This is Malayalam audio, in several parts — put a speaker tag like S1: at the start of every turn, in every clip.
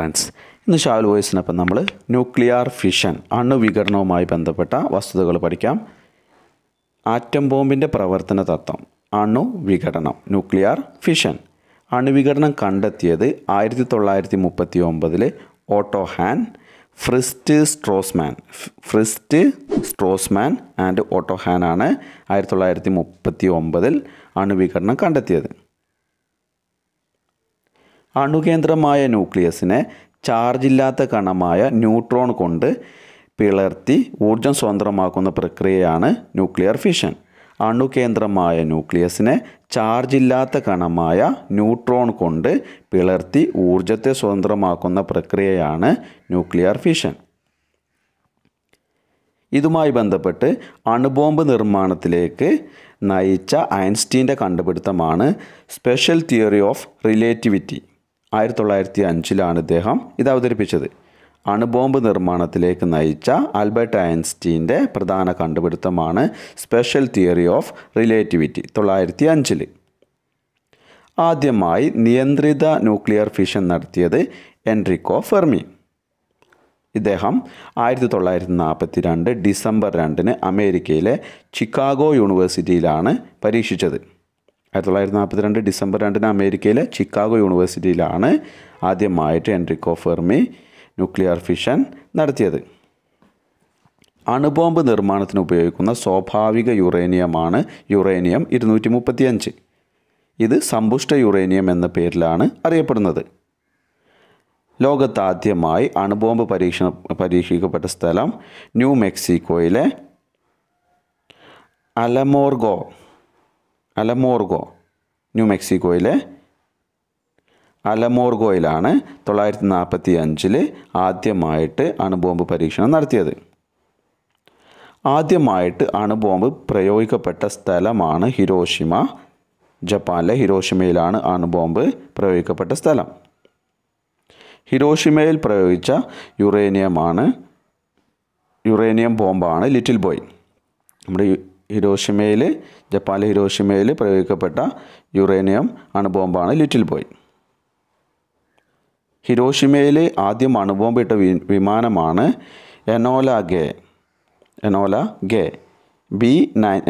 S1: ഫ്രണ്ട്സ് ഇന്ന് ഷാവൽ വോയിസിനൊപ്പം നമ്മൾ ന്യൂക്ലിയർ ഫിഷൻ അണുവികരണവുമായി ബന്ധപ്പെട്ട വസ്തുതകൾ പഠിക്കാം. ആറ്റം ബോംബിന്റെ പ്രവർത്തന തത്വം അണുവിഘടനം ന്യൂക്ലിയർ ഫിഷൻ അണുവിഘടനം കണ്ടെത്തിയത് ആയിരത്തി തൊള്ളായിരത്തി മുപ്പത്തി ഒമ്പതിൽ Otto Hahn Fritz Strassmann Fritz Strassmann and Otto Hahn ആണ് ആയിരത്തി തൊള്ളായിരത്തി മുപ്പത്തി ഒമ്പതിൽ അണുവിഘടനം കണ്ടെത്തിയത്. അണുകേന്ദ്രമായ ന്യൂക്ലിയസിനെ ചാർജില്ലാത്ത കണമായ ന്യൂട്രോൺ കൊണ്ട് പിളർത്തി ഊർജം സ്വതന്ത്രമാക്കുന്ന പ്രക്രിയയാണ് ന്യൂക്ലിയർ ഫിഷൻ അണുകേന്ദ്രമായ ന്യൂക്ലിയസിനെ ചാർജില്ലാത്ത കണമായ ന്യൂട്രോൺ കൊണ്ട് പിളർത്തി ഊർജത്തെ സ്വതന്ത്രമാക്കുന്ന പ്രക്രിയയാണ് ന്യൂക്ലിയർ ഫിഷൻ ഇതുമായി ബന്ധപ്പെട്ട് അണുബോംബ് നിർമ്മാണത്തിലേക്ക് നയിച്ച ഐൻസ്റ്റീന്റെ കണ്ടുപിടുത്തമാണ് സ്പെഷ്യൽ തിയറി ഓഫ് റിലേറ്റിവിറ്റി. ആയിരത്തി തൊള്ളായിരത്തി അഞ്ചിലാണ് ഇദ്ദേഹം ഇത് അവതരിപ്പിച്ചത്. അണുബോംബ് നിർമ്മാണത്തിലേക്ക് നയിച്ച ആൽബർട്ട് ഐൻസ്റ്റീന്റെ പ്രധാന കണ്ടുപിടുത്തമാണ് സ്പെഷ്യൽ തിയറി ഓഫ് റിലേറ്റിവിറ്റി തൊള്ളായിരത്തി അഞ്ചിൽ ആദ്യമായി നിയന്ത്രിത ന്യൂക്ലിയർ ഫിഷൻ നടത്തിയത് എൻറിക്കോ ഫെർമി. ഇദ്ദേഹം ആയിരത്തി തൊള്ളായിരത്തി നാൽപ്പത്തി രണ്ട് ഡിസംബർ രണ്ടിന് അമേരിക്കയിലെ ചിക്കാഗോ യൂണിവേഴ്സിറ്റിയിലാണ് പരീക്ഷിച്ചത്. ആയിരത്തി തൊള്ളായിരത്തി നാൽപ്പത്തി രണ്ട് ഡിസംബർ രണ്ടിന് അമേരിക്കയിലെ ചിക്കാഗോ യൂണിവേഴ്സിറ്റിയിലാണ് ആദ്യമായിട്ട് എൻട്രിക്കോ ഫെർമി ന്യൂക്ലിയർ ഫിഷൻ നടത്തിയത്. അണുബോംബ് നിർമ്മാണത്തിന് ഉപയോഗിക്കുന്ന സ്വാഭാവിക യുറേനിയമാണ് യുറേനിയം ഇരുന്നൂറ്റി മുപ്പത്തിയഞ്ച് ഇത് സമ്പുഷ്ട യുറേനിയം എന്ന പേരിലാണ് അറിയപ്പെടുന്നത്. ലോകത്താദ്യമായി അണുബോംബ് പരീക്ഷണ പരീക്ഷിക്കപ്പെട്ട സ്ഥലം ന്യൂ മെക്സിക്കോയിലെ അലമോർഗോ. അലമോർഗോ ന്യൂ മെക്സിക്കോയിലെ അലമോർഗോയിലാണ് തൊള്ളായിരത്തി നാൽപ്പത്തി അഞ്ചിൽ ആദ്യമായിട്ട് അണുബോംബ് പരീക്ഷണം നടത്തിയത്. ആദ്യമായിട്ട് അണുബോംബ് പ്രയോഗിക്കപ്പെട്ട സ്ഥലമാണ് ഹിരോഷിമ ജപ്പാനിലെ ഹിരോഷിമയിലാണ് അണുബോംബ് പ്രയോഗിക്കപ്പെട്ട സ്ഥലം. ഹിരോഷിമയിൽ പ്രയോഗിച്ച യുറേനിയമാണ് യുറേനിയം ബോംബാണ് ലിറ്റിൽ ബോയ്. നമ്മുടെ ഹിരോഷിമയിൽ ജപ്പാനിലെ ഹിരോഷിമയിൽ പ്രയോഗിക്കപ്പെട്ട യുറേനിയം അണുബോംബാണ് ലിറ്റിൽ ബോയ്. ഹിരോഷിമയിൽ ആദ്യം അണുബോംബ് ഇട്ട വി വിമാനമാണ് Enola Gay Enola Gay B nine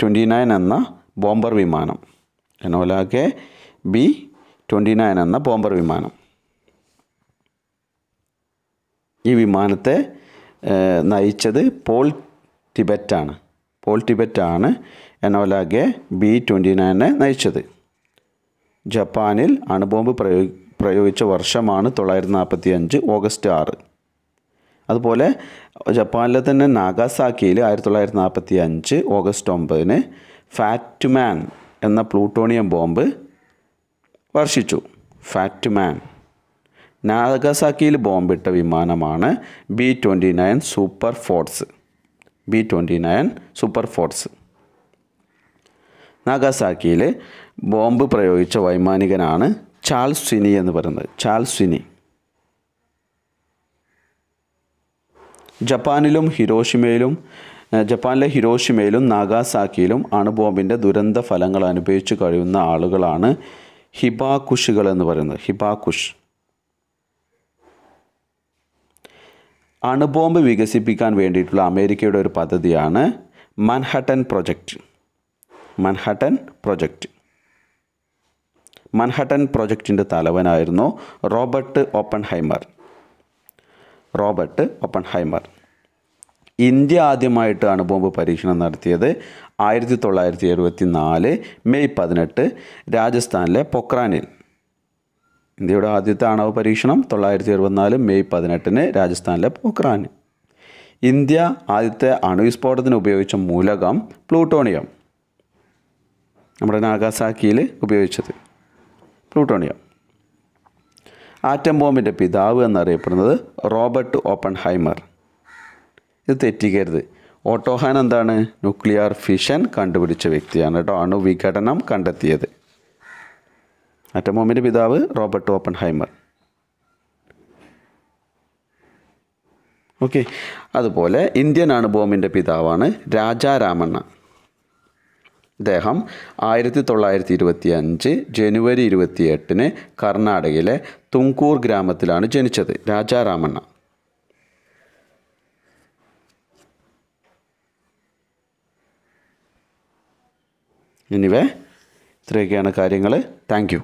S1: twenty nine എന്ന ബോംബർ വിമാനം. Enola Gay B twenty nine എന്ന ബോംബർ വിമാനം. ഈ വിമാനത്തെ നയിച്ചത് പോൾ ടിബറ്റാണ്. പോൾ ടിബറ്റാണ് എനോലാഗെ ബി ട്വന്റി നയനെ നയിച്ചത്. ജപ്പാനിൽ അണുബോംബ് പ്രയോ പ്രയോഗിച്ച വർഷമാണ് തൊള്ളായിരത്തി നാൽപ്പത്തി അഞ്ച് ഓഗസ്റ്റ് ആറ്. അതുപോലെ ജപ്പാനിലെ തന്നെ നാഗാസാക്കിയിൽ ആയിരത്തി തൊള്ളായിരത്തി നാൽപ്പത്തി അഞ്ച് ഓഗസ്റ്റ് ഒമ്പതിന് ഫാറ്റ്മാൻ എന്ന പ്ലൂട്ടോണിയം ബോംബ് വർഷിച്ചു. ഫാറ്റ്മാൻ നാഗസാക്കിയിൽ ബോംബിട്ട വിമാനമാണ് B twenty nine Super Forts. B twenty nine Super Forts നാഗാസാക്കിയിൽ bomb പ്രയോഗിച്ച വൈമാനികനാണ് ചാൾസ് സ്വിനി എന്ന് പറയുന്നത്. ചാൾസ് സ്വിനി ജപ്പാനിലും ഹിരോഷിമയിലും ജപ്പാനിലെ ഹിരോഷിമയിലും നാഗാസാക്കിയിലും അണുബോംബിന്റെ ദുരന്ത ഫലങ്ങൾ അനുഭവിച്ചു കഴിയുന്ന ആളുകളാണ് ഹിബാകുഷുകൾ എന്ന് പറയുന്നത്. ഹിബാകുഷ്. അണുബോംബ് വികസിപ്പിക്കാൻ വേണ്ടിയിട്ടുള്ള അമേരിക്കയുടെ ഒരു പദ്ധതിയാണ് Manhattan project. Manhattan project. Manhattan പ്രൊജക്റ്റിന്റെ തലവനായിരുന്നു Robert Oppenheimer Robert Oppenheimer India ആദ്യമായിട്ട് അണുബോംബ് പരീക്ഷണം നടത്തിയത് ആയിരത്തി തൊള്ളായിരത്തി എഴുപത്തി നാല് മെയ് പതിനെട്ട് രാജസ്ഥാനിലെ പൊക്രാനിൽ. ഇന്ത്യയുടെ ആദ്യത്തെ ആണവ പരീക്ഷണം തൊള്ളായിരത്തി എഴുപത്തിനാല് മെയ് പതിനെട്ടിന് രാജസ്ഥാനിലെ പോക്രാൻ ഇന്ത്യ ആദ്യത്തെ അണുവിസ്ഫോടനത്തിന് ഉപയോഗിച്ച മൂലകം പ്ലൂട്ടോണിയം. നമ്മുടെ നാഗാസാക്കിയിൽ ഉപയോഗിച്ചത് പ്ലൂട്ടോണിയം. ആറ്റം ബോംബിന്റെ പിതാവ് എന്നറിയപ്പെടുന്നത് റോബർട്ട് ഓപ്പൺ ഹൈമർ ഇത് തെറ്റിക്കരുത്. ഓട്ടോഹാൻ എന്താണ്? ന്യൂക്ലിയർ ഫിഷൻ കണ്ടുപിടിച്ച വ്യക്തിയാണ് കേട്ടോ. അണുവിഘടനം കണ്ടെത്തിയത്. ആറ്റം ബോംബിന്റെ പിതാവ് റോബർട്ട് ഓപ്പൺ ഹൈമർ ഓക്കെ. അതുപോലെ ഇന്ത്യൻ അണുബോംബിന്റെ പിതാവാണ് രാജാരാമണ്ണ. അദ്ദേഹം ആയിരത്തി തൊള്ളായിരത്തി ഇരുപത്തി അഞ്ച് ജനുവരി ഇരുപത്തി എട്ടിന് കർണാടകയിലെ തുങ്കൂർ ഗ്രാമത്തിലാണ് ജനിച്ചത് രാജാരാമണ്ണ. എനിവേ ഇത്രയൊക്കെയാണ് കാര്യങ്ങൾ താങ്ക്